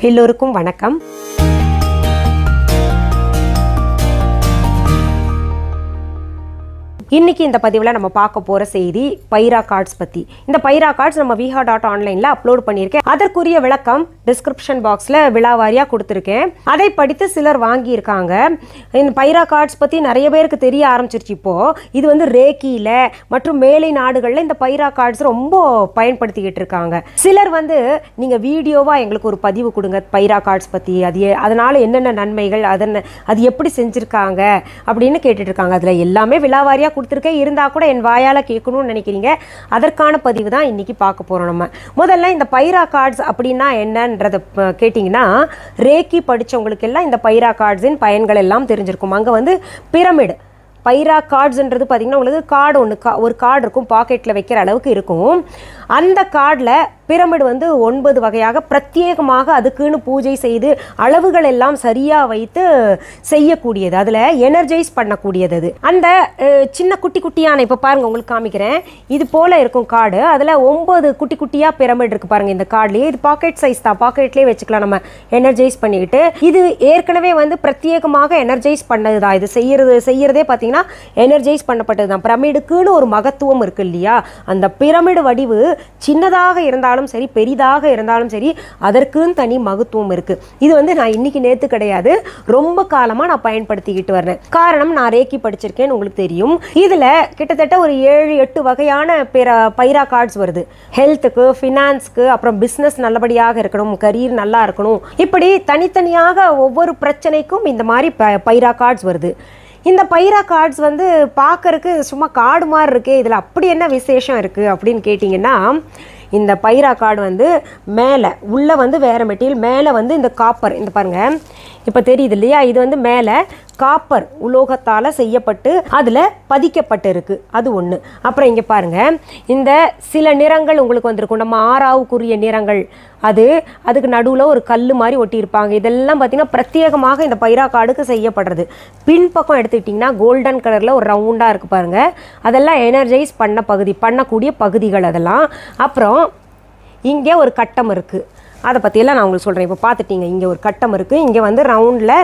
எல்லோருக்கும் வணக்கம். இன்னைக்கு இந்த பதிவில் நம்ம பார்க்க போகிற செய்தி பைரா கார்ட்ஸ் பற்றி இந்த பைரா கார்ட்ஸ் நம்ம விஹா டாட் ஆன்லைனில் அப்லோட் பண்ணியிருக்கேன். அதற்குரிய விளக்கம் டிஸ்கிரிப்ஷன் பாக்ஸில் விழாவாரியாக கொடுத்துருக்கேன். அதை படித்து சிலர் வாங்கியிருக்காங்க. இந்த பைரா கார்ட்ஸ் பற்றி நிறைய பேருக்கு தெரிய ஆரம்பிச்சிருச்சு இப்போது இது வந்து ரேக்கியில் மற்றும் மேலை நாடுகளில் இந்த பைரா கார்ட்ஸ் ரொம்ப பயன்படுத்திக்கிட்டு இருக்காங்க. சிலர் வந்து நீங்கள் வீடியோவாக எங்களுக்கு ஒரு பதிவு கொடுங்க பைரா கார்ட்ஸ் பற்றி அது அதனால் அதனால என்னென்ன நன்மைகள் அதன் அது எப்படி செஞ்சுருக்காங்க அப்படின்னு கேட்டுட்டு இருக்காங்க. அதில் எல்லாமே விழாவாரியாக கொடுத்துருக்கேன். இருந்தால் கூட என் வாயால் கேட்கணும்னு நினைக்கிறீங்க. அதற்கான பதிவு தான் இன்றைக்கி பார்க்க போகிறோம் நம்ம. முதல்ல இந்த பைரா கார்ட்ஸ் அப்படின்னா என்னன்றதை கேட்டிங்கன்னா ரேக்கி படித்தவங்களுக்கு எல்லாம் இந்த பைரா கார்ட்ஸின் பயன்கள் எல்லாம் தெரிஞ்சிருக்கும். அங்கே வந்து பிரமிடு. பைரா கார்ட்ஸ்ன்றது பார்த்திங்கன்னா உங்களுக்கு கார்டு ஒன்று கா ஒரு கார்டு இருக்கும் பாக்கெட்டில் வைக்கிற அளவுக்கு இருக்கும். அந்த கார்டில் பிரமிடு வந்து ஒன்பது வகையாக பிரத்யேகமாக அதுக்குன்னு பூஜை செய்து அளவுகள் எல்லாம் சரியாக வைத்து செய்யக்கூடியது. அதில் எனர்ஜைஸ் பண்ணக்கூடியது அது. அந்த சின்ன குட்டி குட்டியான இப்போ பாருங்கள் உங்களுக்கு காமிக்கிறேன். இது போல் இருக்கும் கார்டு அதில் ஒம்பது குட்டி குட்டியாக பிரமிட் இருக்குது பாருங்கள் இந்த கார்ட்லேயே இது பாக்கெட் சைஸ் தான். பாக்கெட்லேயே வச்சுக்கலாம் நம்ம. எனர்ஜைஸ் பண்ணிக்கிட்டு. இது ஏற்கனவே வந்து பிரத்யேகமாக எனர்ஜைஸ் பண்ணது தான் இது செய்கிறது செய்கிறதே பார்த்தீங்கன்னா எனர்ஜைஸ் பண்ணப்பட்டது தான் பிரமிடுக்குன்னு ஒரு மகத்துவம் இருக்குது இல்லையா? அந்த பிரமிடு வடிவு சின்னதாக இருந்தாலும் சரி பெரிதாக இருந்தாலும் சரி அதற்குன்னு தனி மகத்துவம் இருக்குது இது வந்து நான் இன்னைக்கு நேற்று கிடையாது ரொம்ப காலமாக நான் பயன்படுத்திக்கிட்டு வர்றேன். காரணம் நான் ரேக்கி படிச்சிருக்கேன்னு உங்களுக்கு தெரியும். இதில் கிட்டத்தட்ட ஒரு ஏழு எட்டு வகையான பிற பைரா கார்ட்ஸ் வருது. ஹெல்த்துக்கு ஃபினான்ஸ்க்கு அப்புறம் பிஸ்னஸ் நல்லபடியாக இருக்கணும் கரியர் நல்லா இருக்கணும். இப்படி தனித்தனியாக ஒவ்வொரு பிரச்சனைக்கும் இந்த மாதிரி ப- பைரா கார்ட்ஸ் வருது. இந்த பைரா கார்ட்ஸ் வந்து பார்க்கறக்கு சும்மா கார்டு மாதிரி இருக்கே இதில் அப்படி என்ன விசேஷம் இருக்குது அப்படின்னு கேட்டிங்கன்னா இந்த பைரா கார்டு வந்து மேலே உள்ளே வந்து வேறு மெட்டீரியல் மேலே வந்து இந்த காப்பர் இந்த பாருங்கள் இப்போ தெரியுது இல்லையா? இது வந்து மேலே காப்பர் உலோகத்தால் செய்யப்பட்டு அதில் பதிக்கப்பட்டு இருக்குது அது ஒன்று அப்புறம் இங்கே பாருங்கள் இந்த சில நிறங்கள் உங்களுக்கு வந்திருக்கும். நம்ம ஆறாவுக்குரிய நிறங்கள். அது அதுக்கு நடுவில் ஒரு கல் மாதிரி ஒட்டியிருப்பாங்க. இதெல்லாம் பார்த்தீங்கன்னா பிரத்யேகமாக இந்த பைரா காடுக்கு செய்யப்படுறது. பின்பக்கம் எடுத்துக்கிட்டிங்கன்னா கோல்டன் கலரில் ஒரு ரவுண்டாக இருக்குது பாருங்கள் அதெல்லாம் எனர்ஜைஸ் பண்ண பகுதி பண்ணக்கூடிய பகுதிகள் அதெல்லாம். அப்புறம் இங்கே ஒரு கட்டம் இருக்குது அதை பற்றியெல்லாம் நான் உங்களுக்கு சொல்கிறேன் இப்போ பார்த்துட்டீங்க இங்கே ஒரு கட்டம் இருக்குது இங்கே வந்து ரவுண்டில்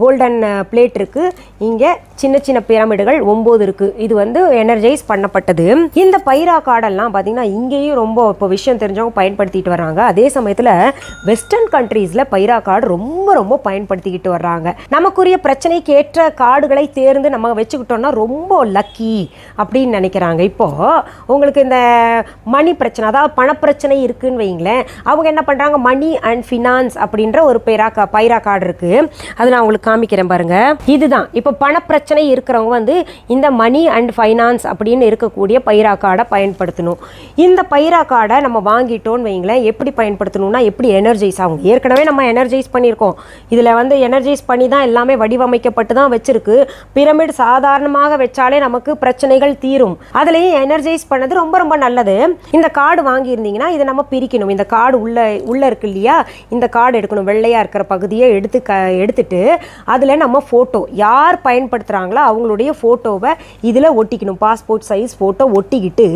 கோல்டன் பிளேட் இருக்குது இங்கே சின்ன சின்ன பிரமிடுகள் ஒம்பது இருக்குது இது வந்து எனர்ஜைஸ் பண்ணப்பட்டது. இந்த பைரா காடெல்லாம் பார்த்தீங்கன்னா இங்கேயும் ரொம்ப இப்போ விஷயம் தெரிஞ்சவங்க பயன்படுத்திட்டு வர்றாங்க. அதே சமயத்தில் வெஸ்டர்ன் கண்ட்ரீஸில் பைரா காடு ரொம்ப ரொம்ப பயன்படுத்திக்கிட்டு வர்றாங்க. நமக்குரிய பிரச்சனைக்கு ஏற்ற காடுகளை தேர்ந்து நம்ம வச்சுக்கிட்டோம்னா ரொம்ப லக்கி அப்படின்னு நினைக்கிறாங்க. இப்போது உங்களுக்கு இந்த மணி பிரச்சனை அதாவது பணப்பிரச்சனை இருக்குதுன்னு வைங்களேன் அவங்க என்ன பண்ணுறாங்க மணி அண்ட் ஃபினான்ஸ் அப்படின்ற ஒரு பைரா பைரா கார்டு இருக்குது அது நான் உங்களுக்கு காமிக்கிறேன் பாருங்க. இதுதான். இப்போ பணப்பிரச்சனை இருக்கிறவங்க வந்து இந்த மணி அண்ட் ஃபைனான்ஸ் அப்படின்னு இருக்கக்கூடிய பைரா கார்டை பயன்படுத்தணும். இந்த பைரா கார்டை நம்ம வாங்கிட்டோம்னு வைங்களேன். எப்படி பயன்படுத்தணும்னா எப்படி எனர்ஜைஸ் ஆகும்? ஏற்கனவே நம்ம எனர்ஜைஸ் பண்ணியிருக்கோம். இதில் வந்து எனர்ஜைஸ் பண்ணி தான் எல்லாமே வடிவமைக்கப்பட்டு தான் வச்சிருக்கு. பிரமிட் சாதாரணமாக வச்சாலே நமக்கு பிரச்சனைகள் தீரும். அதுலேயும் எனர்ஜைஸ் பண்ணது ரொம்ப ரொம்ப நல்லது. இந்த கார்டு வாங்கியிருந்தீங்கன்னா இதை நம்ம பிரிக்கணும். இந்த கார்டு உள்ள உள்ள இருக்கு இல்லையா? இந்த கார்டு எடுக்கணும். வெள்ளையாக இருக்கிற பகுதியை எடுத்து க எடுத்துட்டு அதில் நம்ம ஃபோட்டோ யார் பயன்படுத்துகிறாங்களோ அவங்களுடைய ஃபோட்டோவை இதில் ஒட்டிக்கணும். பாஸ்போர்ட் சைஸ் ஃபோட்டோ ஒட்டிக்கிட்டு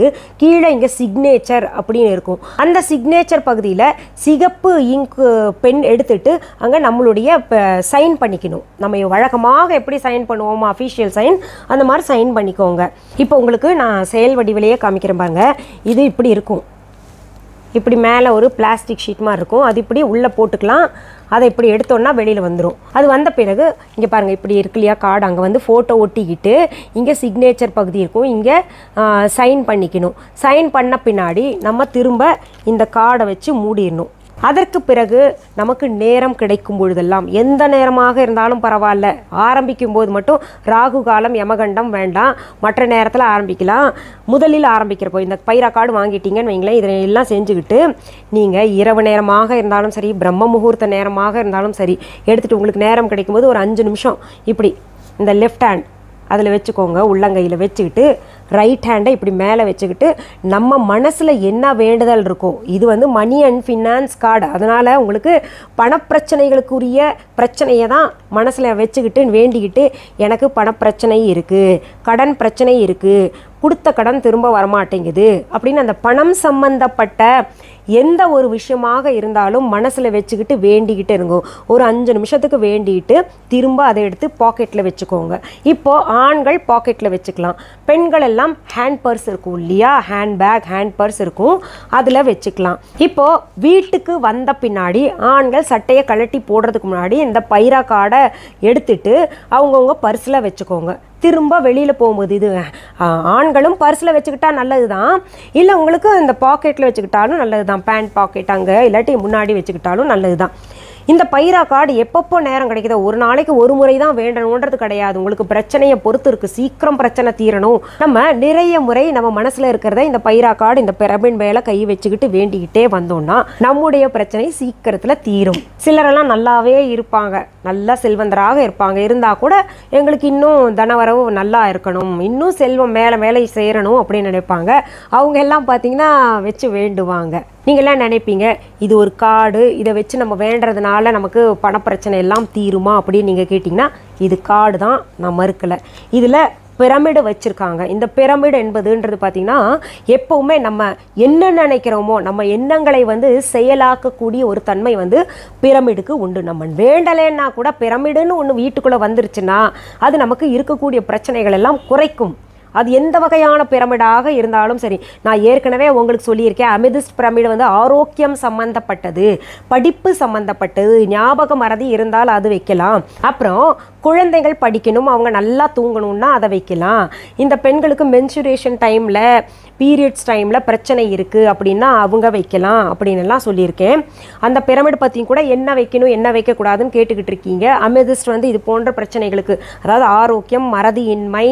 கீழே இங்கே சிக்னேச்சர் அப்படின்னு இருக்கும். அந்த சிக்னேச்சர் பகுதியில் சிகப்பு இங்கு பென் எடுத்துட்டு அங்கே நம்மளுடைய சைன் பண்ணிக்கணும். நம்ம வழக்கமாக எப்படி சைன் பண்ணுவோமோ அஃபிஷியல் சைன் அந்த மாதிரி சைன் பண்ணிக்கோங்க. இப்போ உங்களுக்கு நான் செயல் வடிவிலேயே காமிக்கிறேன் பாருங்க. இது இப்படி இருக்கும். இப்படி மேலே ஒரு பிளாஸ்டிக் ஷீட் மாதிரி இருக்கும். அது இப்படி உள்ளே போட்டுக்கலாம். அதை இப்படி எடுத்தோன்னா வெளியில் வந்துடும் அது வந்த பிறகு இங்கே பாருங்கள் இப்படி இருக்கு இல்லையா கார்டு அங்கே வந்து ஃபோட்டோ ஒட்டிக்கிட்டு இங்கே சிக்னேச்சர் பகுதி இருக்கும். இங்கே சைன் பண்ணிக்கணும். சைன் பண்ண பின்னாடி நம்ம திரும்ப இந்த கார்டை வச்சு மூடிடணும். அதற்கு பிறகு நமக்கு நேரம் கிடைக்கும் பொழுதெல்லாம் எந்த நேரமாக இருந்தாலும் பரவாயில்ல. ஆரம்பிக்கும் போது மட்டும் ராகு காலம் யமகண்டம் வேண்டாம். மற்ற நேரத்தில் ஆரம்பிக்கலாம். முதலில் ஆரம்பிக்கிறப்போ இந்த பைரா கார்டு வாங்கிட்டீங்கன்னு வைங்களேன். இதை எல்லாம் செஞ்சுக்கிட்டு நீங்கள் இரவு நேரமாக இருந்தாலும் சரி பிரம்ம முகூர்த்த நேரமாக இருந்தாலும் சரி எடுத்துகிட்டு உங்களுக்கு நேரம் கிடைக்கும்போது ஒரு அஞ்சு நிமிஷம். இப்படி இந்த லெஃப்ட் ஹேண்ட் அதில் வச்சுக்கோங்க உள்ளங்கையில் வச்சுக்கிட்டு ரைட் ஹேண்டை இப்படி மேலே வச்சுக்கிட்டு நம்ம மனசில் என்ன வேண்டுதல் இருக்கோ இது வந்து மணி அண்ட் ஃபினான்ஸ் கார்டு அதனால் உங்களுக்கு பணப்பிரச்சனைகளுக்குரிய பிரச்சனையை தான் மனசில் வச்சுக்கிட்டு வேண்டிக்கிட்டு எனக்கு பணப்பிரச்சனை இருக்குது கடன் பிரச்சனை இருக்குது கொடுத்த கடன் திரும்ப வரமாட்டேங்குது அப்படின்னு அந்த பணம் சம்பந்தப்பட்ட எந்த ஒரு விஷயமாக இருந்தாலும் மனசில் வச்சுக்கிட்டு வேண்டிக்கிட்டு இருங்க. ஒரு அஞ்சு நிமிஷத்துக்கு வேண்டிட்டு திரும்ப அதை எடுத்து பாக்கெட்டில் வச்சுக்கோங்க. இப்போ ஆண்கள் பாக்கெட்டில் வச்சுக்கலாம். பெண்கள் எல்லாம் ஹேண்ட் பர்ஸ் இருக்கும் இல்லையா? ஹேண்ட் பேக் ஹேண்ட் பர்ஸ் இருக்கும். அதில் வச்சுக்கலாம். இப்போ வீட்டுக்கு வந்த பின்னாடி ஆண்கள் சட்டையை கழட்டி போடுறதுக்கு முன்னாடி இந்த பைரா கார்டை எடுத்துட்டு அவங்கவுங்க பர்ஸில் வச்சுக்கோங்க. திரும்ப வெளியில் போகும்போது இது ஆண்களும் பர்ஸில் வச்சுக்கிட்டா நல்லது தான் இல்லை உங்களுக்கு இந்த பாக்கெட்டில் வச்சுக்கிட்டாலும் நல்லது தான் பேண்ட் பாக்கெட் அங்கே இல்லாட்டி முன்னாடி வச்சுக்கிட்டாலும் நல்லது தான் இந்த பைரா கார்டு எப்பப்போ நேரம் கிடைக்குதோ ஒரு நாளைக்கு ஒரு முறை தான் வேண்டணுன்றது கிடையாது. உங்களுக்கு பிரச்சனையை பொறுத்து இருக்கு சீக்கிரம் பிரச்சனை தீரணும். நம்ம நிறைய முறை நம்ம மனசுல இருக்கிறத இந்த பைரா கார்டு இந்த பிரபின் மேல கை வச்சுக்கிட்டு வேண்டிக்கிட்டே வந்தோம்னா நம்முடைய பிரச்சனை சீக்கிரத்துல தீரும். சிலரெல்லாம் நல்லாவே இருப்பாங்க. நல்லா செல்வந்தராக இருப்பாங்க. இருந்தா கூட எங்களுக்கு இன்னும் தனவரவு நல்லா இருக்கணும். இன்னும் செல்வம் மேலே மேலே சேரணும் அப்படின்னு நினைப்பாங்க. அவங்க எல்லாம் பார்த்தீங்கன்னா வச்சு வேண்டுவாங்க. நீங்கள்லாம் நினைப்பீங்க இது ஒரு காடு இதை வச்சு நம்ம வேண்டுறதுனால நமக்கு பணப்பிரச்சனை எல்லாம் தீருமா அப்படின்னு நீங்கள் கேட்டிங்கன்னா இது காடு தான் நான் மறுக்கலை. இதில் பிரமிடு வச்சுருக்காங்க. இந்த பிரமிடு என்பதுன்றது பார்த்திங்கன்னா எப்போவுமே நம்ம என்ன நினைக்கிறோமோ நம்ம எண்ணங்களை வந்து செயலாக்கக்கூடிய ஒரு தன்மை வந்து பிரமிடுக்கு உண்டு. நம்ம வேண்டலைன்னா கூட பிரமிடுன்னு ஒன்று வீட்டுக்குள்ளே வந்துருச்சுன்னா அது நமக்கு இருக்கக்கூடிய பிரச்சனைகள் எல்லாம் குறைக்கும். அது எந்த வகையான பிரமிடாக இருந்தாலும் சரி நான் ஏற்கனவே உங்களுக்கு சொல்லியிருக்கேன் அமிதிஸ்ட் பிரமிடு வந்து ஆரோக்கியம் சம்பந்தப்பட்டது படிப்பு சம்பந்தப்பட்டது ஞாபக மறதி இருந்தால் அது வைக்கலாம். அப்புறம் குழந்தைகள் படிக்கணும் அவங்க நல்லா தூங்கணும்னா அதை வைக்கலாம். இந்த பெண்களுக்கு மென்சுரேஷன் டைமில் பீரியட்ஸ் டைமில் பிரச்சனை இருக்குது அப்படின்னா அவங்க வைக்கலாம் அப்படின்னுலாம் சொல்லியிருக்கேன். அந்த பிரமிடு பற்றியும் கூட என்ன வைக்கணும் என்ன வைக்கக்கூடாதுன்னு கேட்டுக்கிட்டு இருக்கீங்க. அமிதிஸ்ட் வந்து இது போன்ற பிரச்சனைகளுக்கு அதாவது ஆரோக்கியம் மறதியின்மை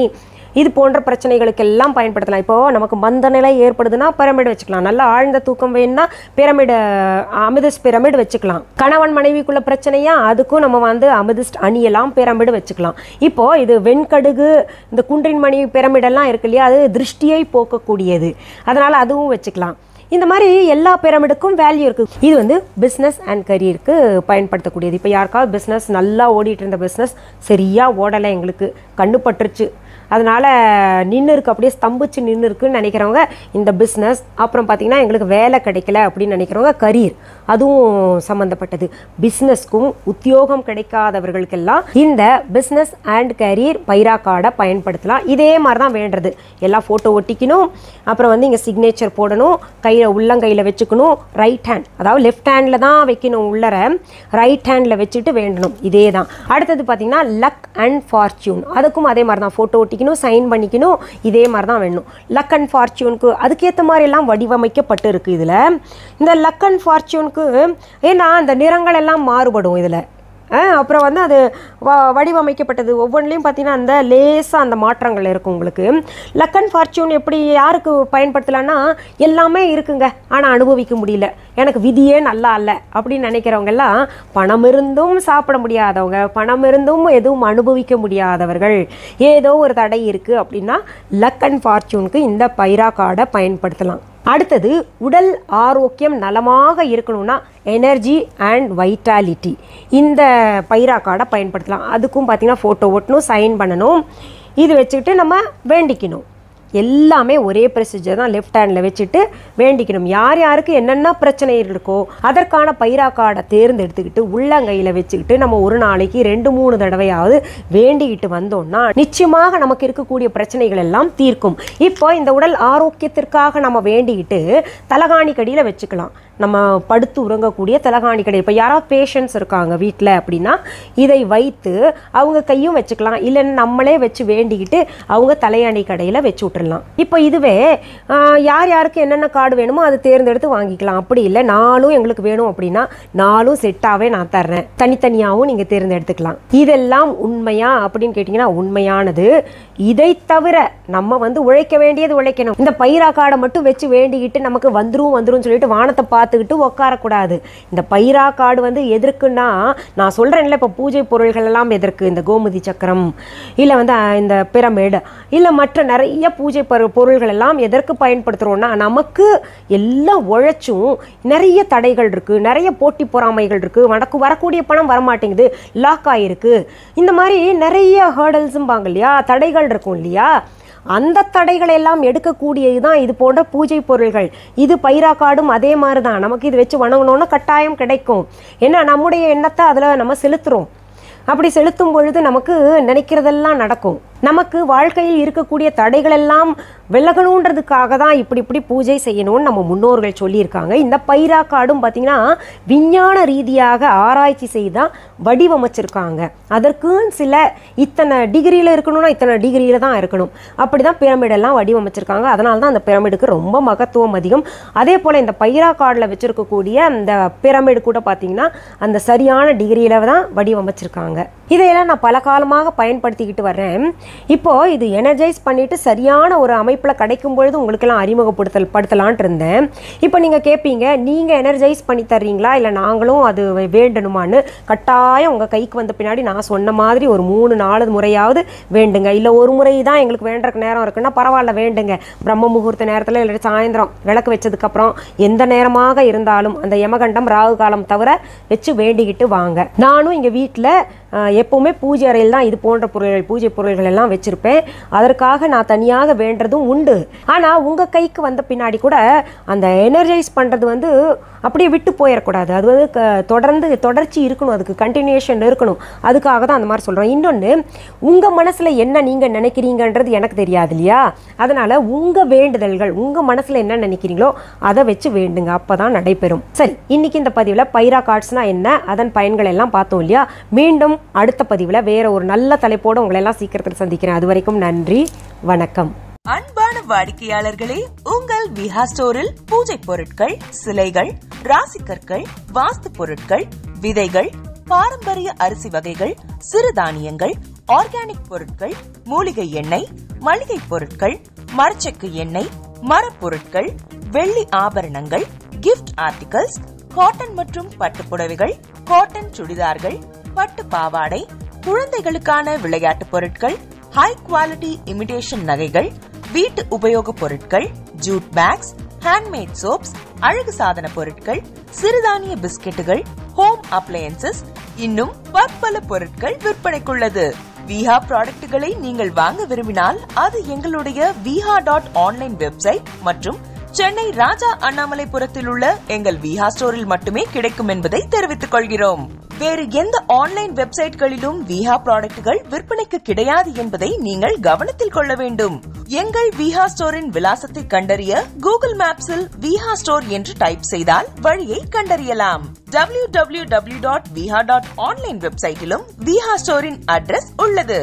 இது போன்ற பிரச்சனைகளுக்கெல்லாம் பயன்படுத்தலாம். இப்போ நமக்கு மந்த நிலை ஏற்படுதுன்னா பிரமிடு வச்சுக்கலாம். நல்லா ஆழ்ந்த தூக்கம் வேணும்னா பிரமிடு அமிதிஸ்ட் பிரமிடு வச்சுக்கலாம். கணவன் மனைவிக்குள்ள பிரச்சனையா? அதுக்கும் நம்ம வந்து அமிதிஸ்ட் அணியலாம் பிரமிடு வச்சுக்கலாம். இப்போ இது வெண்கடுகு இந்த குன்றின் மணி பிரமிடெல்லாம் இருக்கு இல்லையா? அது திருஷ்டியை போக்கக்கூடியது. அதனால அதுவும் வச்சுக்கலாம். இந்த மாதிரி எல்லா பிரமிடுக்கும் வேல்யூ இருக்குது இது வந்து பிஸ்னஸ் அண்ட் கரியருக்கு பயன்படுத்தக்கூடியது. இப்போ யாருக்காவது பிஸ்னஸ் நல்லா ஓடிட்டு இருந்த பிஸ்னஸ் சரியாக ஓடலை எங்களுக்கு. கண்ணு பட்டுருச்சு. அதனால் நின்று இருக்கு அப்படியே ஸ்தம்பிச்சு நின்று இருக்குன்னு நினைக்கிறவங்க இந்த பிஸ்னஸ் அப்புறம் பார்த்திங்கன்னா எங்களுக்கு வேலை கிடைக்கல அப்படின்னு நினைக்கிறவங்க கரியர் அதுவும் சம்மந்தப்பட்டது பிஸ்னஸ்க்கும் உத்தியோகம் கிடைக்காதவர்களுக்கெல்லாம் இந்த பிஸ்னஸ் அண்ட் கரியர் பைரா கார்டை பயன்படுத்தலாம். இதே மாதிரி தான் வேண்டுறது. எல்லாம் ஃபோட்டோ ஒட்டிக்கணும். அப்புறம் வந்து இங்கே சிக்னேச்சர் போடணும். கையில் உள்ளங்கையில் வச்சுக்கணும். ரைட் ஹேண்ட் அதாவது லெஃப்ட் ஹேண்டில் தான் வைக்கணும் உள்ளர. ரைட் ஹேண்டில் வச்சுட்டு வேண்டணும். இதே தான் அடுத்தது பார்த்திங்கன்னா லக் அண்ட் ஃபார்ச்சூன் அதுக்கும் அதே மாதிரி தான் ஃபோட்டோ ஒட்டிக்கணும் சைன் பண்ணிக்கணும். இதே மாதிரி தான் வேணும். லக் அண்ட் ஃபார்ச்சூனுக்கு அதுக்கேற்ற மாதிரி எல்லாம் வடிவமைக்கப்பட்டு இருக்குது இதில். இந்த லக் அண்ட் ஃபார்ச்சூனுக்கு ஏன்னா அந்த நிறங்கள் எல்லாம் மாறுபடும் இதில். அப்புறம் வந்து அது வ வடிவமைக்கப்பட்டது. ஒவ்வொன்றிலையும் பார்த்தீங்கன்னா அந்த லேசாக அந்த மாற்றங்கள் இருக்கும் உங்களுக்கு. லக் அண்ட் ஃபார்ச்சூன் எப்படி யாருக்கு பயன்படுத்தலான்னா எல்லாமே இருக்குங்க. ஆனால் அனுபவிக்க முடியல. எனக்கு விதியே நல்லா இல்லை. அப்படின்னு நினைக்கிறவங்க எல்லாம் பணம் இருந்தும் சாப்பிட முடியாதவங்க பணம் இருந்தும் எதுவும் அனுபவிக்க முடியாதவர்கள். ஏதோ ஒரு தடை இருக்குது அப்படின்னா லக் அண்ட் ஃபார்ச்சூனுக்கு இந்த பைரா கார்டை பயன்படுத்தலாம். அடுத்தது உடல் ஆரோக்கியம் நலமாக இருக்கணும்னா எனர்ஜி அண்ட் வைட்டாலிட்டி இந்த பைரா கார்டை பயன்படுத்தலாம். அதுக்கும் பார்த்தீங்கன்னா ஃபோட்டோ ஒட்டணும் சைன் பண்ணணும். இது வச்சுக்கிட்டு நம்ம வேண்டிக்கணும். எல்லாமே ஒரே ப்ரொசீஜர் தான் லெஃப்ட் ஹேண்டில் வச்சுட்டு வேண்டிக்கணும். யார் யாருக்கு என்னென்ன பிரச்சனை இருக்கோ அதற்கான பைரா கார்டை தேர்ந்தெடுத்துக்கிட்டு உள்ளங்கையில் வச்சுக்கிட்டு நம்ம ஒரு நாளைக்கு ரெண்டு மூணு தடவையாவது வேண்டிக்கிட்டு வந்தோம்னா நிச்சயமாக நமக்கு இருக்கக்கூடிய பிரச்சனைகள் எல்லாம் தீர்க்கும். இப்போ இந்த உடல் ஆரோக்கியத்திற்காக நம்ம வேண்டிக்கிட்டு தலகாணி கடியில் வச்சுக்கலாம். நம்ம படுத்து உறங்கக்கூடிய தலகாணி கடை. இப்போ யாராவது பேஷண்ட்ஸ் இருக்காங்க வீட்டில் அப்படின்னா இதை வைத்து அவங்க கையும் வச்சுக்கலாம். இல்லைன்னு நம்மளே வச்சு வேண்டிக்கிட்டு அவங்க தலையாணி கடையில் வச்சு விட்டுடலாம் இப்போ இதுவே யார் யாருக்கு என்னென்ன கார்டு வேணுமோ அதை தேர்ந்தெடுத்து வாங்கிக்கலாம். அப்படி இல்லை நாலும் எங்களுக்கு வேணும் அப்படின்னா நாலும் செட்டாகவே நான் தர்றேன். தனித்தனியாகவும் நீங்கள் தேர்ந்தெடுத்துக்கலாம். இதெல்லாம் உண்மையா அப்படின்னு கேட்டிங்கன்னா உண்மையானது. இதை தவிர நம்ம வந்து உழைக்க வேண்டியது உழைக்கணும். இந்த பயிரா கார்டை மட்டும் வச்சு வேண்டிக்கிட்டு நமக்கு வந்துடும் வந்துடும் சொல்லிட்டு வானத்தை பார்த்து பார்த்துக்கிட்டு உட்காரக்கூடாது இந்த பைரா காடு வந்து எதற்குன்னா நான் சொல்கிறேன்ல இப்போ பூஜை பொருள்கள் எல்லாம் எதற்கு? இந்த கோமதி சக்கரம் இல்லை வந்து இந்த பிரமிடு இல்லை மற்ற நிறைய பூஜை பொரு பொருள்கள் எல்லாம் எதற்கு பயன்படுத்துகிறோன்னா நமக்கு எல்லாம் உழைச்சும் நிறைய தடைகள் இருக்குது நிறைய போட்டி பொறாமைகள் இருக்குது வடக்கு வரக்கூடிய பணம் வரமாட்டேங்குது லாக் ஆகிருக்கு இந்த மாதிரி நிறைய ஹேர்டல்ஸும்பாங்க இல்லையா? தடைகள் இருக்கும் இல்லையா? அந்த தடைகளை எல்லாம் எடுக்கக்கூடியது தான் இது போன்ற பூஜை பொருள்கள். இது பைரா அதே மாதிரி தான் நமக்கு இது வச்சு வணங்கணும்னா கட்டாயம் கிடைக்கும். ஏன்னா நம்முடைய எண்ணத்தை அதில் நம்ம செலுத்துகிறோம் அப்படி செலுத்தும் பொழுது நமக்கு நினைக்கிறதெல்லாம் நடக்கும். நமக்கு வாழ்க்கையில் இருக்கக்கூடிய தடைகள் எல்லாம் விலகணுன்றதுக்காக தான் இப்படி இப்படி பூஜை செய்யணும்னு நம்ம முன்னோர்கள் சொல்லியிருக்காங்க. இந்த பைரா காடும் பார்த்தீங்கன்னா விஞ்ஞான ரீதியாக ஆராய்ச்சி செய்தா வடிவமைச்சிருக்காங்க. அதற்குன்னு சில இத்தனை டிகிரியில் இருக்கணும்னா இத்தனை டிகிரியில் தான் இருக்கணும். அப்படி தான் பிரமிடெல்லாம் வடிவமைச்சிருக்காங்க. அதனால தான் அந்த பிரமிடுக்கு ரொம்ப மகத்துவம் அதிகம். அதே போல் இந்த பைரா கார்டில் வச்சுருக்கக்கூடிய அந்த பிரமிடு கூட பார்த்தீங்கன்னா அந்த சரியான டிகிரியில் தான் வடிவமைச்சிருக்காங்க. இதையெல்லாம் நான் பல காலமாக பயன்படுத்திக்கிட்டு வர்றேன். இப்போ இது எனர்ஜைஸ் பண்ணிட்டு சரியான ஒரு அமைப்பில் கிடைக்கும் பொழுது உங்களுக்கெல்லாம் அறிமுகப்படுத்தல் படுத்தலான்ட்டு இருந்தேன். இப்போ நீங்கள் கேட்பீங்க நீங்கள் எனர்ஜைஸ் பண்ணி தர்றீங்களா? இல்லை நாங்களும் அது வேண்டணுமான்னு? கட்டாயம் உங்கள் கைக்கு வந்த பின்னாடி நான் சொன்ன மாதிரி ஒரு மூணு நாலு முறையாவது வேண்டுங்க. இல்லை ஒரு முறை தான் எங்களுக்கு வேண்டறக்கு நேரம் இருக்குன்னா பரவாயில்ல வேண்டுங்க. பிரம்ம முகூர்த்த நேரத்தில் இல்லை சாயந்தரம் விளக்கு வச்சதுக்கப்புறம் எந்த நேரமாக இருந்தாலும் அந்த யமகண்டம் ராகு காலம் தவிர வச்சு வேண்டிக்கிட்டு வாங்க. நானும் இங்கே வீட்டில் எப்போவுமே பூஜை அறையில் தான் இது போன்ற பொருள்கள் பூஜை பொருள்கள் எல்லாம் வச்சுருப்பேன். அதற்காக நான் தனியாக வேண்டதும் உண்டு. ஆனால் உங்கள் கைக்கு வந்த பின்னாடி கூட அந்த எனர்ஜைஸ் பண்ணுறது வந்து அப்படியே விட்டு போயிடக்கூடாது அது வந்து க- தொடர்ந்து தொடர்ச்சி இருக்கணும். அதுக்கு கண்டினியூஷன் இருக்கணும். அதுக்காக தான் அந்த மாதிரி சொல்கிறோம் இன்னொன்று உங்கள் மனசில் என்ன நீங்கள் நினைக்கிறீங்கன்றது எனக்கு தெரியாது இல்லையா? அதனால் உங்கள் வேண்டுதல்கள் உங்கள் மனசில் என்ன நினைக்கிறீங்களோ அதை வச்சு வேண்டுங்க. அப்போ தான் நடைபெறும். சரி இன்னைக்கு இந்த பதிவில் பைரா கார்ட்ஸ்னால் என்ன? அதன் பயன்கள் எல்லாம் பார்த்தோம் இல்லையா? மீண்டும் அடுத்த பதிவில் வேற ஒரு நல்ல தலைப்போடு உங்களெல்லாம் சீக்கிரத்தில் சந்திக்கிறேன். அது வரைக்கும் நன்றி வணக்கம். அன்பான வாடிக்கையாளர்களே உங்கள் விஹா ஸ்டோரில் பூஜை பொருட்கள் சிலைகள் ராசிக்கற்கள் வாஸ்து பொருட்கள் விதைகள் பாரம்பரிய அரிசி வகைகள் சிறுதானியங்கள் ஆர்கானிக் பொருட்கள் மூலிகை எண்ணெய் மளிகை பொருட்கள் மரச்செக்கு எண்ணெய் மரப்பொருட்கள் வெள்ளி ஆபரணங்கள் கிஃப்ட் ஆர்டிகல்ஸ் காட்டன் மற்றும் பட்டு புடவைகள் காட்டன் சுடிதார்கள் பட்டு பாவாடை குழந்தைகளுக்கான விளையாட்டு பொருட்கள் ஹை குவாலிட்டி இமிடேஷன் நகைகள் வீட்டு உபயோகப் பொருட்கள் ஜூட் பேக்ஸ் ஹேண்ட்மேட் சோப்ஸ் அழகு சாதன பொருட்கள் சிறுதானிய பிஸ்கெட்டுகள் ஹோம் அப்ளையன்சஸ் இன்னும் பற்பல பொருட்கள் விற்பனைக்குள்ளது. விஹா ப்ராடக்ட்டுகளை நீங்கள் வாங்க விரும்பினால் அது எங்களுடைய விஹா டாட் ஆன்லைன் வெப்சைட் மற்றும் சென்னை ராஜா அண்ணாமலைபுரத்தில் உள்ள எங்கள் விஹா ஸ்டோரில் மட்டுமே கிடைக்கும் என்பதை தெரிவித்துக் கொள்கிறோம். வேறு எந்த ஆன்லைன் வெப்சைட்களிலும் விஹா ப்ராடக்ட்டுகள் விற்பனைக்கு கிடையாது என்பதை நீங்கள் கவனத்தில் கொள்ள வேண்டும். எங்கள் விஹா ஸ்டோரின் விலாசத்தை கண்டறிய கூகுள் மேப்ஸில் விஹா ஸ்டோர் என்று டைப் செய்தால் வழியை கண்டறியலாம். W W W dot Viha dot online வெப்சைட்டிலும் Viha ஸ்டோரின் அட்ரஸ் உள்ளது.